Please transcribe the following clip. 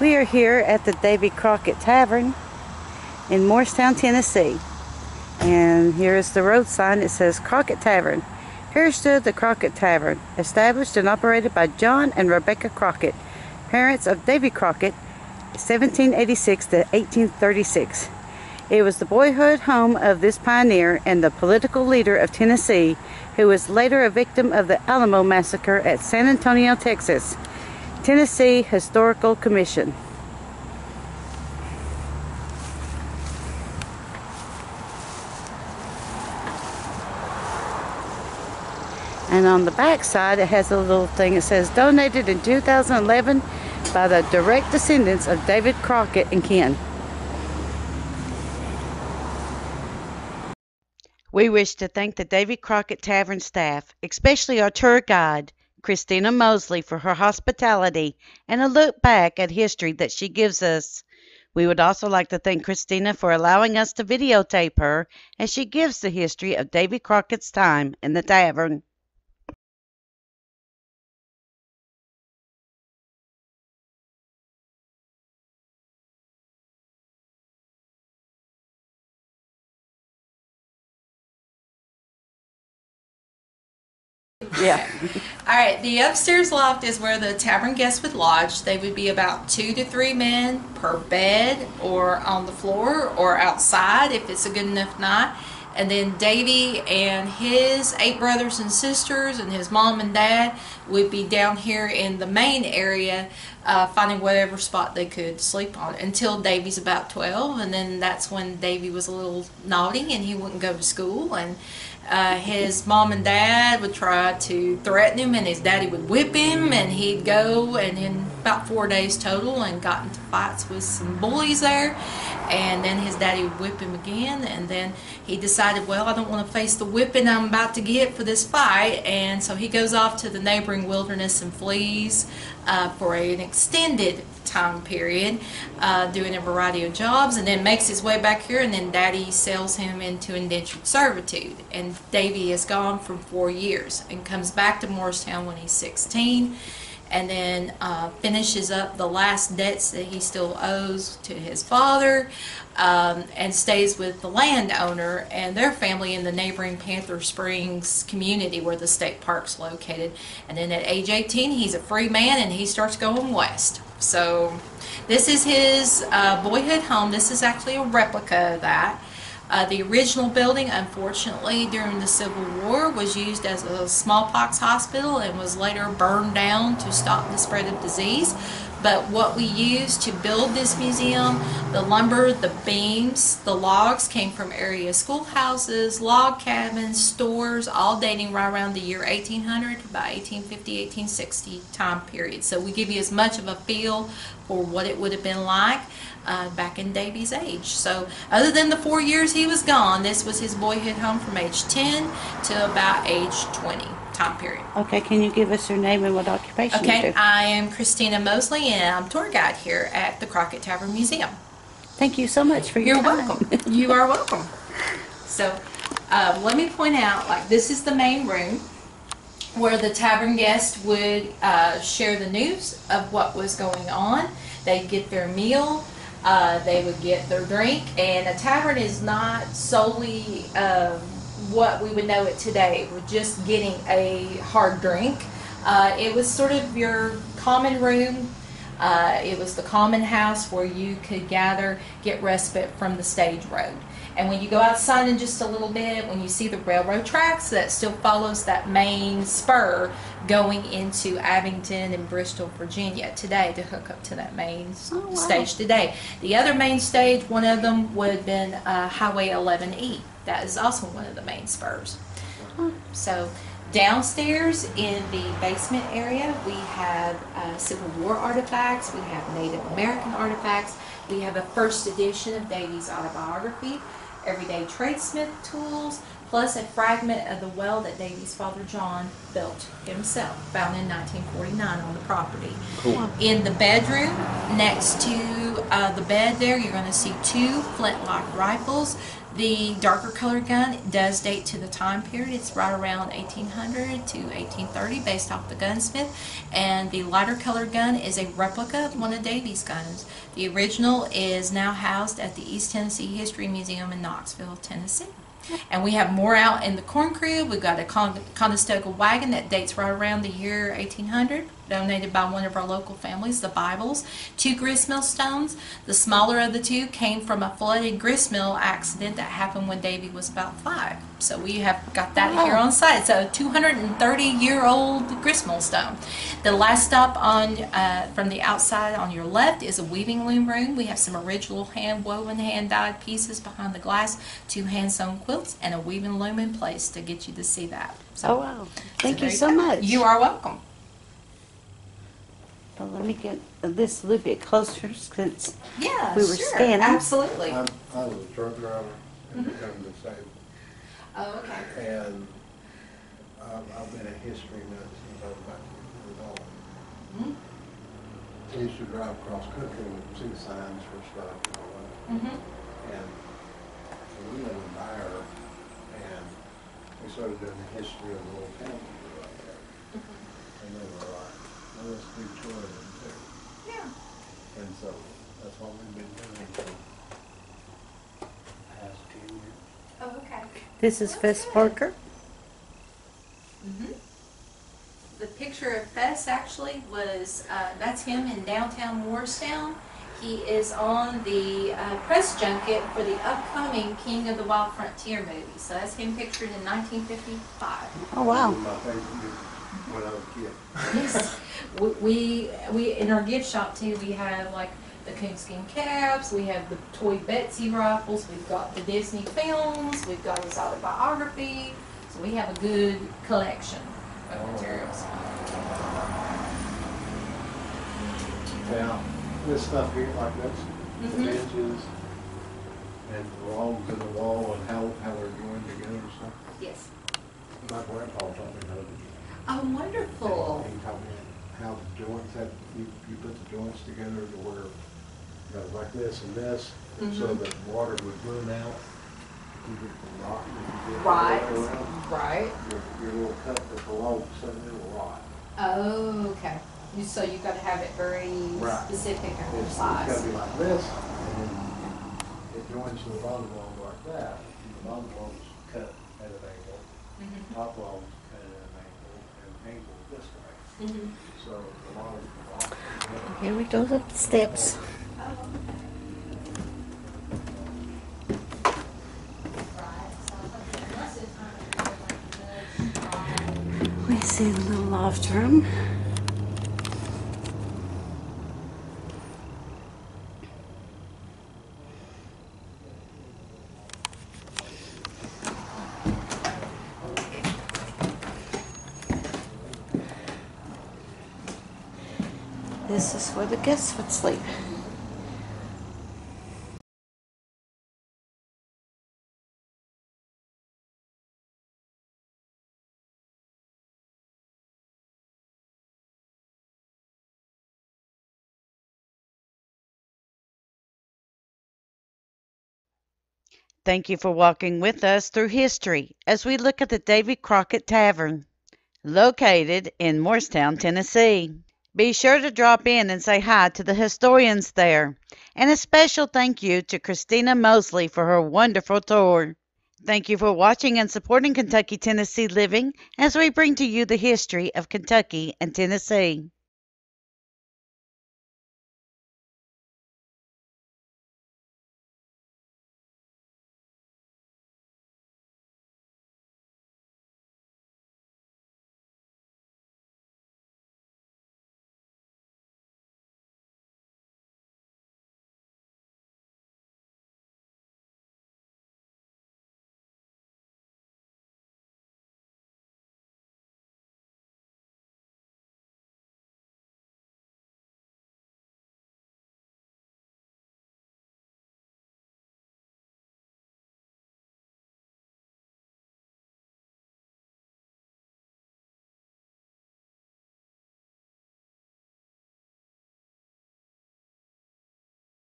We are here at the Davy Crockett Tavern in Morristown, Tennessee. And here is the road sign. It says Crockett Tavern. Here stood the Crockett Tavern, established and operated by John and Rebecca Crockett, parents of Davy Crockett, 1786 to 1836. It was the boyhood home of this pioneer and the political leader of Tennessee, who was later a victim of the Alamo Massacre at San Antonio, Texas. Tennessee Historical Commission. And on the back side, it has a little thing that says donated in 2011 by the direct descendants of David Crockett and kin. We wish to thank the Davy Crockett Tavern staff, especially our tour guide, Christina Mosely, for her hospitality and a look back at history that she gives us. We would also like to thank Christina for allowing us to videotape her as she gives the history of Davy Crockett's time in the tavern. Yeah. All right, the upstairs loft is where the tavern guests would lodge. They would be about two to three men per bed or on the floor or outside if it's a good enough night. And then Davy and his eight brothers and sisters and his mom and dad would be down here in the main area uh, finding whatever spot they could sleep on until Davy's about 12. And then that's when Davy was a little naughty and he wouldn't go to school. And uh, his mom and dad would try to threaten him, and his daddy would whip him, and he'd go and in about four days total, and got into fights with some bullies there. And then his daddy would whip him again, and then he decided, well, I don't want to face the whipping I'm about to get for this fight, and so he goes off to the neighboring wilderness and flees uh, for an extended time period, uh, doing a variety of jobs, and then makes his way back here, and then Daddy sells him into indentured servitude. And Davy is gone for four years and comes back to Morristown when he's 16 and then uh, finishes up the last debts that he still owes to his father um, and stays with the landowner and their family in the neighboring Panther Springs community where the state park's located. And then at age 18, he's a free man and he starts going west. So this is his uh, boyhood home. This is actually a replica of that. Uh, the original building, unfortunately, during the Civil War was used as a smallpox hospital and was later burned down to stop the spread of disease. But what we used to build this museum, the lumber, the beams, the logs came from area schoolhouses, log cabins, stores, all dating right around the year 1800 to about 1850, 1860 time period. So we give you as much of a feel for what it would have been like uh, back in Davy's age. So other than the four years he was gone, this was his boyhood home from age 10 to about age 20 time period. Okay, can you give us your name and what occupation you Okay. I am Christina Mosely and I'm tour guide here at the Crockett Tavern Museum. Thank you so much for your You're time. welcome. you are welcome. So, uh, let me point out, like, this is the main room where the tavern guests would uh, share the news of what was going on. They'd get their meal, uh, they would get their drink, and a tavern is not solely um, what we would know it today. We're just getting a hard drink. Uh, it was sort of your common room uh, it was the common house where you could gather, get respite from the stage road. And when you go outside in just a little bit, when you see the railroad tracks, that still follows that main spur going into Abingdon and Bristol, Virginia today to hook up to that main Oh, wow. stage today. The other main stage, one of them would have been uh, Highway 11E. That is also one of the main spurs. So downstairs in the basement area, we have uh, Civil War artifacts, we have Native American artifacts, we have a first edition of Davy's autobiography, everyday tradesmith tools, plus a fragment of the well that Davy's father John built himself, found in 1949 on the property. Cool. In the bedroom, next to uh, the bed there, you're going to see two flintlock rifles. The darker colored gun does date to the time period. It's right around 1800 to 1830 based off the gunsmith. And the lighter colored gun is a replica of one of Davy's guns. The original is now housed at the East Tennessee History Museum in Knoxville, Tennessee. And we have more out in the corn crib. We've got a Con- Conestoga wagon that dates right around the year 1800, donated by one of our local families, the Bibles. Two gristmill stones. The smaller of the two came from a flooded gristmill accident that happened when Davy was about five. So we have got that here on site. So 230 year old gristmill stone. The last stop on uh, from the outside on your left is a weaving loom room. We have some original hand woven, hand dyed pieces behind the glass, two hand sewn quilts, and a weaving loom in place to get you to see that. So Oh, wow. Thank there you so go. much. You are welcome. Well, let me get this a little bit closer since Yeah, We were sure, scanning. Absolutely. I'm, I was a truck driver and become disabled, Oh, okay. and I've, I've been a history nut since I was about two years old. Mhm. I used to drive across country and see the signs for stuff and all that, Mhm. and so we live in Dyer, and we started doing the history of the little town we grew up there. And they were like, well, let's do tourism too, Yeah. and so that's what we've been doing for the past ten years. Oh, okay. this is Fess Parker. hmm The picture of Fess actually was, uh, that's him in downtown Morristown. He is on the uh, press junket for the upcoming King of the Wild Frontier movie. So that's him pictured in 1955. Oh, wow. This was My favorite movie when I was a kid. Yes. we, we, we, in our gift shop too, we have like the coonskin caps, we have the toy Betsy rifles, we've got the Disney films, we've got his autobiography. So we have a good collection of materials. Now, this stuff here like this, the Mhm. benches and the logs in the wall and how, how they're joined together and stuff. Yes. My grandpa taught me how to do Oh, that. wonderful. He taught me how the joints, that you, you put the joints together to where, you know, like this and this, so Mhm. that water would run out. Keep it from rotting. you Right, the way around, right. Your, your little cup with the logs, suddenly it'll rot. Oh, okay. You- So you've got to have it very Right. specific It's, and it's gotta precise. be like this, and then it joins to the bottom log like that, and the bottom log's cut at an angle, Mhm. top log's cut at an angle, and angle this way, Mhm. so the log, the log. Here we go up the steps. We see the little loft room. This is where the guests would sleep. Thank you for walking with us through history as we look at the Davy Crockett Tavern, located in Morristown, Tennessee. Be sure to drop in and say hi to the historians there, and a special thank you to Christina Mosely for her wonderful tour. Thank you for watching and supporting Kentucky Tennessee Living as we bring to you the history of Kentucky and Tennessee.